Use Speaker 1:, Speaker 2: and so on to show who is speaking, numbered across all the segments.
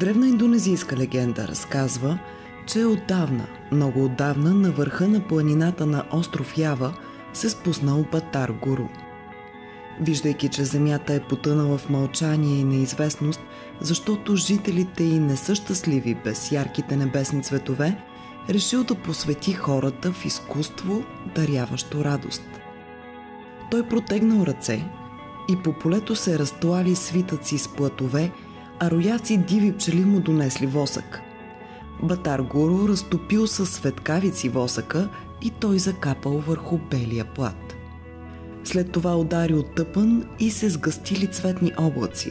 Speaker 1: Древна индонезийска легенда разказва, че отдавна, много отдавна, на върха на планината на остров Ява се спуснал Батар Гуру. Виждайки, че земята е потънала в мълчание и неизвестност, защото жителите й не са щастливи без ярките небесни цветове, решил да посвети хората в изкуство, даряващо радост. Той протегнал ръце и по полето се разтлали свитъци с платове, а рояци диви пчели му донесли восък. Батар Гуру разтопил със светкавици восъка и той закапал върху белия плат. След това удари тъпън и се сгъстили цветни облаци,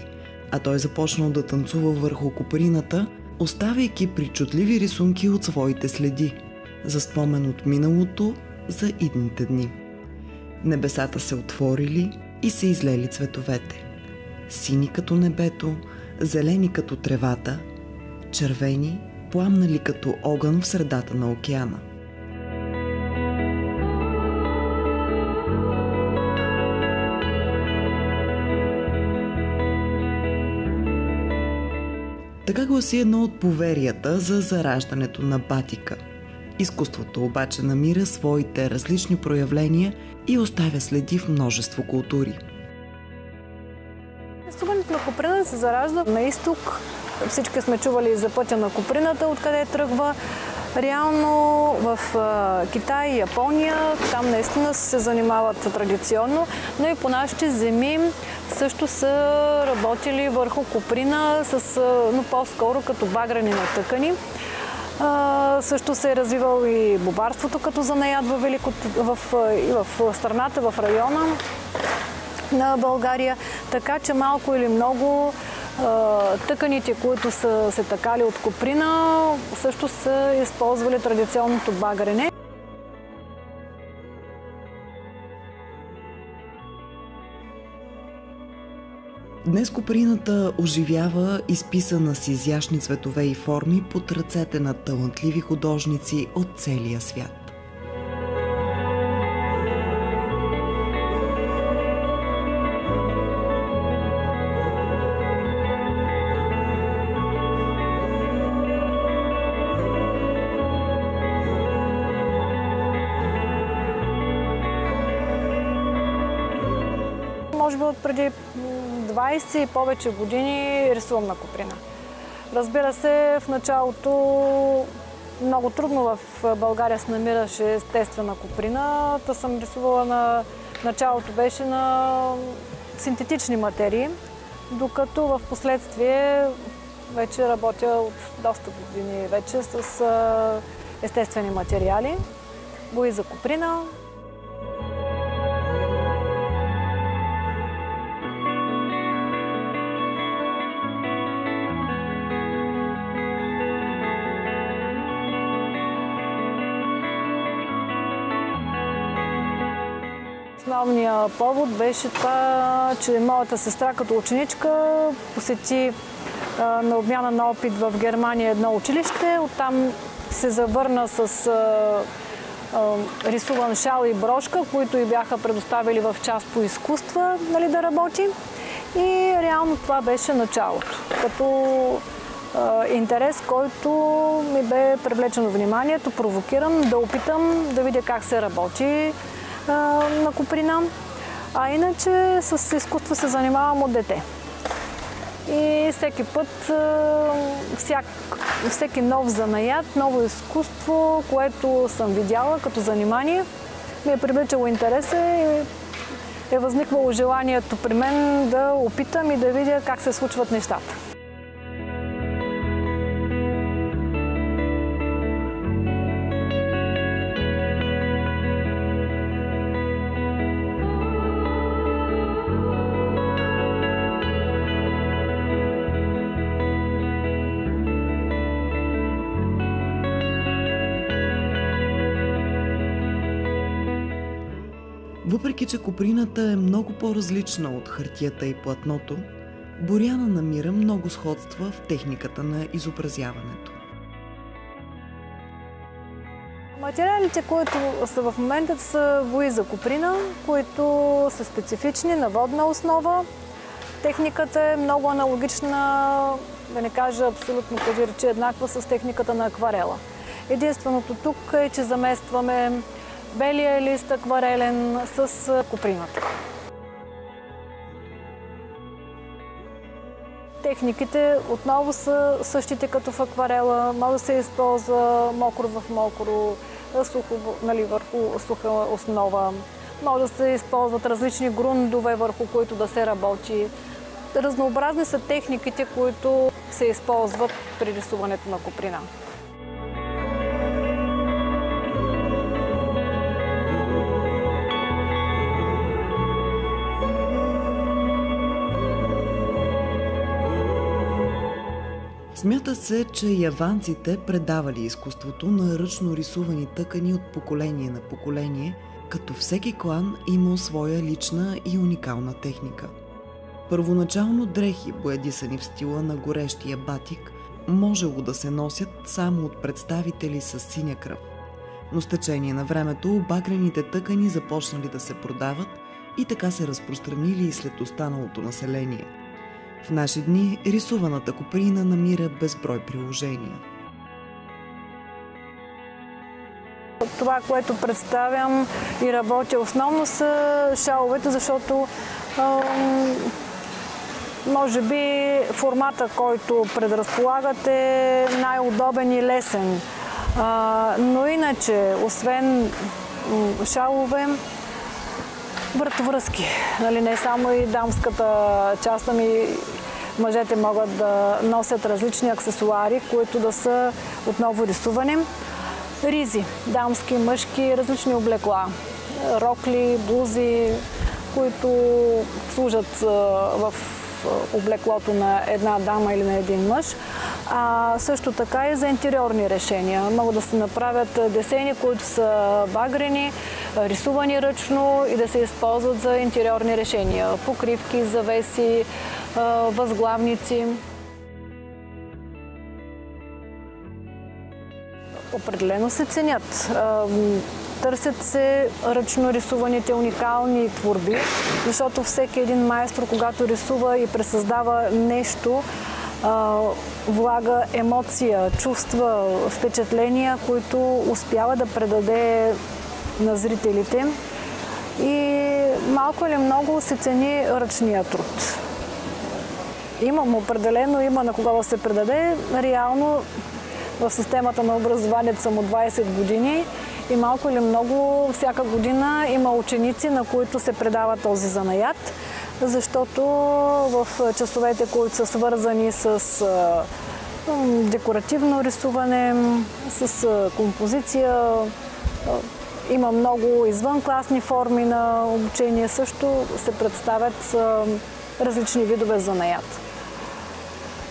Speaker 1: а той започнал да танцува върху куприната, оставяйки причудливи рисунки от своите следи, за спомен от миналото за идните дни. Небесата се отворили и се излели цветовете. Сини като небето, зелени като тревата, червени, пламнали като огън в средата на океана. Така гласи едно от поверията за зараждането на батика. Изкуството обаче намира своите различни проявления и оставя следи в множество култури.
Speaker 2: Стуването на Куприна се заражда на изток. Всички сме чували за пътя на Куприната, откъде тръгва. Реално в Китай и Япония, там наистина се занимават традиционно, но и по нашите земи също са работили върху куприна, с, но по-скоро като баграни на тъкани. също се е развивал и бобарството като занаят в, Велико, в, в, в страната, в района на България. Така че малко или много тъканите, които са се такали от коприна, също са използвали традиционното багрене.
Speaker 1: Днес коприната оживява изписана с изящни цветове и форми под ръцете на талантливи художници от целия свят.
Speaker 2: Би преди 20 и повече години рисувам на коприна. Разбира се, в началото много трудно в България се намираше естествена коприна. Та съм рисувала на началото беше на синтетични материи, докато в последствие вече работя от доста години вече с естествени материали. Бои за коприна, Основният повод беше това, че моята сестра като ученичка посети на обмяна на опит в Германия едно училище. Оттам се завърна с рисуван шал и брошка, които и бяха предоставили в част по изкуства нали, да работи. И реално това беше началото. Като интерес, който ми бе привлечено вниманието, провокирам да опитам да видя как се работи на Куприна. А иначе с изкуство се занимавам от дете. И всеки път, всяк, всеки нов занаят, ново изкуство, което съм видяла като занимание, ми е привличало интереса и е възниквало желанието при мен да опитам и да видя как се случват нещата.
Speaker 1: Въпреки, че коприната е много по-различна от хартията и платното, Боряна намира много сходства в техниката на изобразяването.
Speaker 2: Материалите, които са в момента, са вои за коприна, които са специфични на водна основа. Техниката е много аналогична да не кажа абсолютно кажи речи еднаква с техниката на акварела. Единственото тук е, че заместваме белия лист акварелен с куприната. Техниките отново са същите като в акварела. Може да се използва мокро в мокро, сухо нали, върху суха основа. Може да се използват различни грундове, върху които да се работи. Разнообразни са техниките, които се използват при рисуването на куприна.
Speaker 1: Смята се, че яванците предавали изкуството на ръчно рисувани тъкани от поколение на поколение, като всеки клан имал своя лична и уникална техника. Първоначално дрехи, боядисани в стила на горещия батик, можело да се носят само от представители с синя кръв. Но с течение на времето обагрените тъкани започнали да се продават и така се разпространили и след останалото население – в наши дни рисуваната куприна намира безброй приложения.
Speaker 2: Това, което представям и работя основно са шаловете, защото може би формата, който предразполагат е най-удобен и лесен. но иначе, освен шалове, вратовръзки. Нали, не само и дамската част, ами мъжете могат да носят различни аксесуари, които да са отново рисувани. Ризи, дамски, мъжки, различни облекла. Рокли, блузи, които служат в облеклото на една дама или на един мъж. А също така и за интериорни решения. Могат да се направят десени, които са багрени, рисувани ръчно и да се използват за интериорни решения. Покривки, завеси, възглавници. Определено се ценят. Търсят се ръчно рисуваните уникални творби, защото всеки един майстор, когато рисува и пресъздава нещо, влага емоция, чувства, впечатления, които успява да предаде на зрителите. И малко или много се цени ръчния труд. Имам определено, има на кого да се предаде. Реално в системата на образованието съм от 20 години и малко или много всяка година има ученици, на които се предава този занаят, защото в часовете, които са свързани с декоративно рисуване, с композиция, има много извънкласни форми на обучение, също се представят различни видове занаят.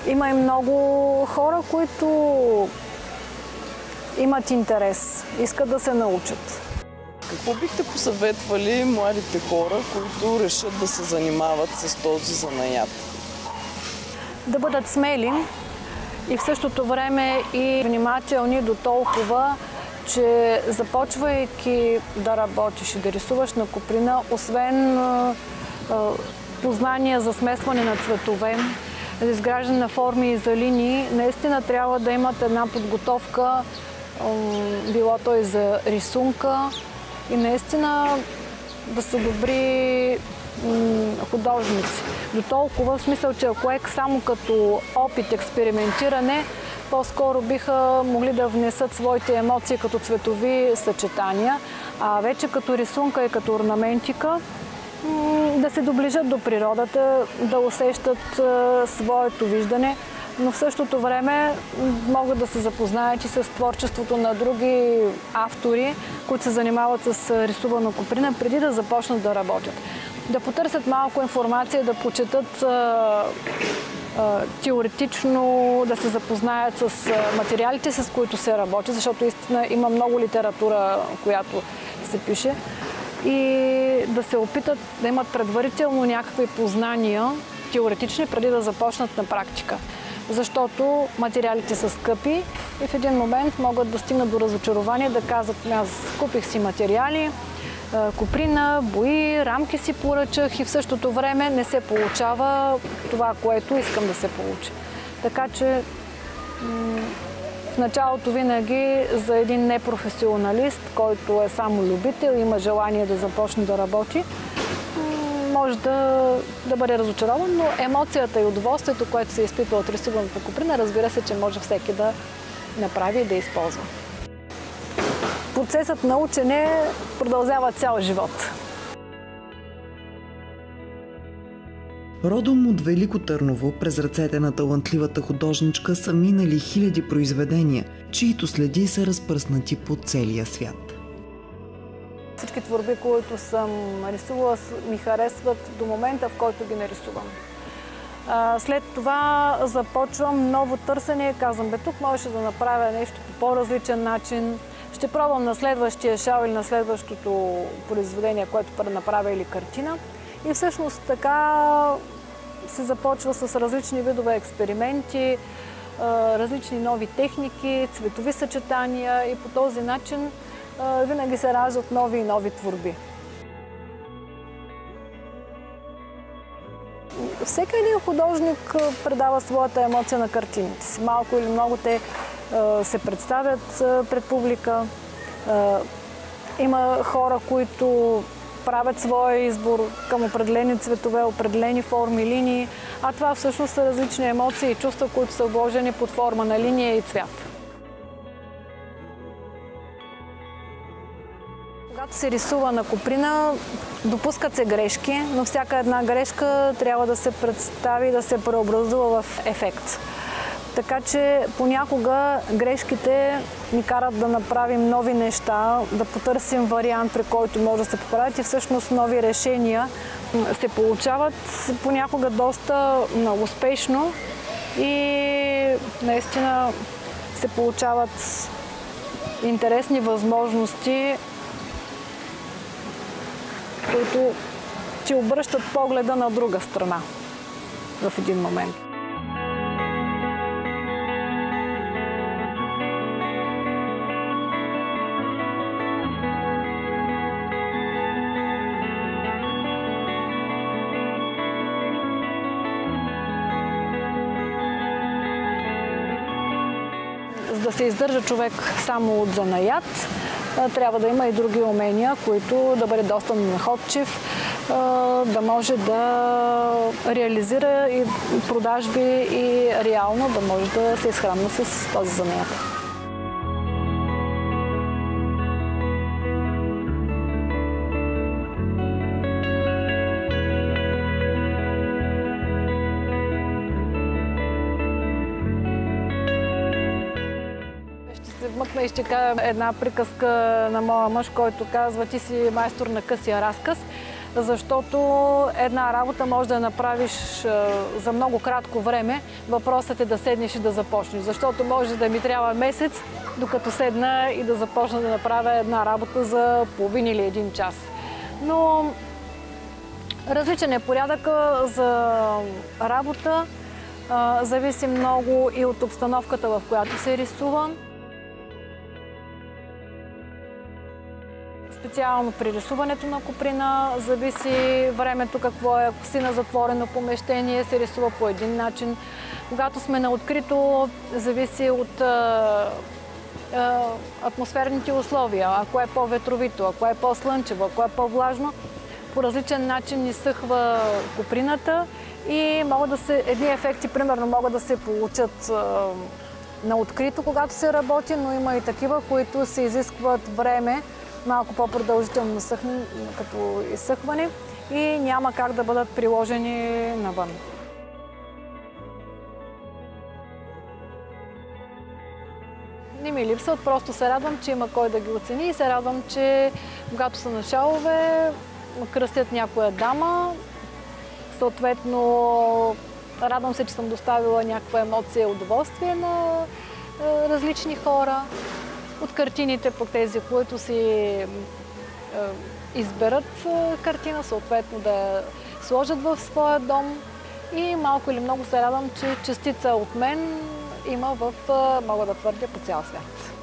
Speaker 2: Има и много хора, които имат интерес, искат да се научат.
Speaker 3: Какво бихте посъветвали младите хора, които решат да се занимават с този занаят?
Speaker 2: Да бъдат смели и в същото време и внимателни до толкова, че започвайки да работиш и да рисуваш на куприна, освен познания за смесване на цветове, за изграждане на форми и за линии, наистина трябва да имат една подготовка, било то и за рисунка и наистина да са добри художници. До толкова в смисъл, че ако е само като опит, експериментиране, по-скоро биха могли да внесат своите емоции като цветови съчетания, а вече като рисунка и като орнаментика да се доближат до природата, да усещат своето виждане, но в същото време могат да се запознаят и с творчеството на други автори, които се занимават с рисувана куприна, преди да започнат да работят. Да потърсят малко информация, да почетат теоретично да се запознаят с материалите, с които се работи, защото истина има много литература, която се пише и да се опитат да имат предварително някакви познания, теоретични, преди да започнат на практика. Защото материалите са скъпи и в един момент могат да стигнат до разочарование, да казват, аз купих си материали, куприна, бои, рамки си поръчах и в същото време не се получава това, което искам да се получи. Така че в началото винаги за един непрофесионалист, който е само любител, има желание да започне да работи, може да, да бъде разочарован, но емоцията и удоволствието, което се изпитва от рисуваната куприна, разбира се, че може всеки да направи и да използва. Процесът на учене продължава цял живот.
Speaker 1: Родом от Велико Търново, през ръцете на талантливата художничка са минали хиляди произведения, чието следи са разпръснати по целия свят.
Speaker 2: Всички творби, които съм нарисувала, ми харесват до момента, в който ги нарисувам. След това започвам ново търсене. Казвам, бе, тук можеше да направя нещо по по-различен начин. Ще пробвам на следващия шал или на следващото произведение, което пренаправя или картина. И всъщност така се започва с различни видове експерименти, различни нови техники, цветови съчетания и по този начин винаги се раждат нови и нови творби. Всеки един художник предава своята емоция на картините си. Малко или много те се представят пред публика. Има хора, които правят своя избор към определени цветове, определени форми, линии, а това всъщност са различни емоции и чувства, които са вложени под форма на линия и цвят. Когато се рисува на коприна, допускат се грешки, но всяка една грешка трябва да се представи, да се преобразува в ефект. Така че понякога грешките ни карат да направим нови неща, да потърсим вариант, при който може да се поправят и всъщност нови решения се получават понякога доста успешно и наистина се получават интересни възможности, които ти обръщат погледа на друга страна в един момент. За да се издържа човек само от занаят, трябва да има и други умения, които да бъде доста находчив, да може да реализира и продажби и реално да може да се изхранва с този занаят. Вмъкна и ще кажа една приказка на моя мъж, който казва, ти си майстор на късия разказ, защото една работа може да я направиш за много кратко време. Въпросът е да седнеш и да започнеш, защото може да ми трябва месец, докато седна и да започна да направя една работа за половин или един час. Но различен е порядък за работа. Зависи много и от обстановката, в която се рисува. Специално при рисуването на куприна зависи времето какво е. Ако си на затворено помещение, се рисува по един начин. Когато сме на открито, зависи от атмосферните условия. Ако е по-ветровито, ако е по-слънчево, ако е по-влажно, по различен начин изсъхва куприната и могат да се, едни ефекти, примерно, могат да се получат на открито, когато се работи, но има и такива, които се изискват време, малко по-продължително като изсъхване и няма как да бъдат приложени навън. Не ми липсват, просто се радвам, че има кой да ги оцени и се радвам, че когато са на шалове, кръстят някоя дама. Съответно, радвам се, че съм доставила някаква емоция и удоволствие на различни хора от картините по тези, които си е, изберат е, картина, съответно да сложат в своя дом. И малко или много се радвам, че частица от мен има в, е, мога да твърдя, по цял свят.